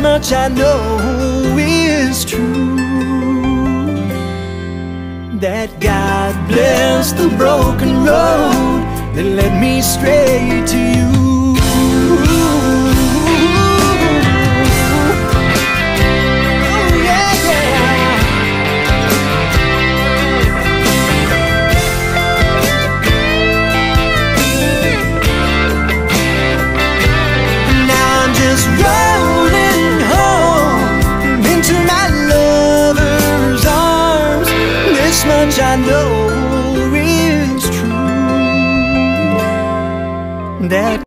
much I know is true. That God bless the broken road That led me straight to you. Just much I know is true. That